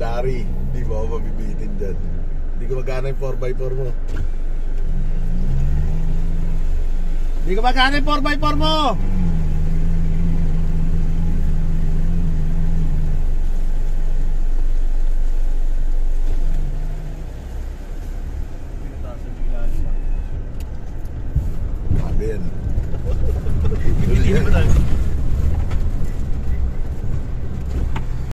pari. Di mo ako mabibitin dyan. Hindi ko magana yung 4x4 mo. Hindi ko magana yung 4x4 mo! Grabe yan. Bibili mo.